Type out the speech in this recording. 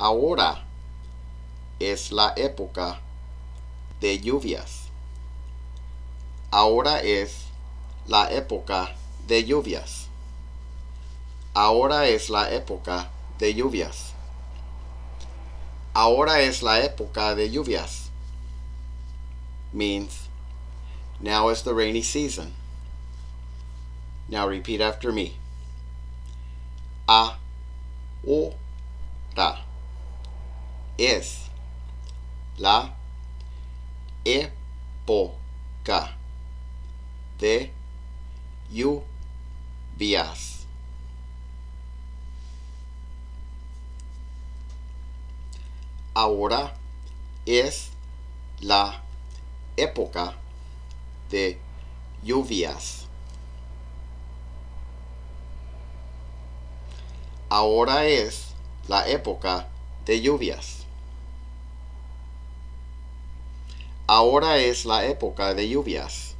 Ahora es la época de lluvias. Ahora es la época de lluvias. Ahora es la época de lluvias. Ahora es la época de lluvias. Means now is the rainy season. Now repeat after me. A o es la época de lluvias. Ahora es la época de lluvias. Ahora es la época de lluvias. Ahora es la época de lluvias.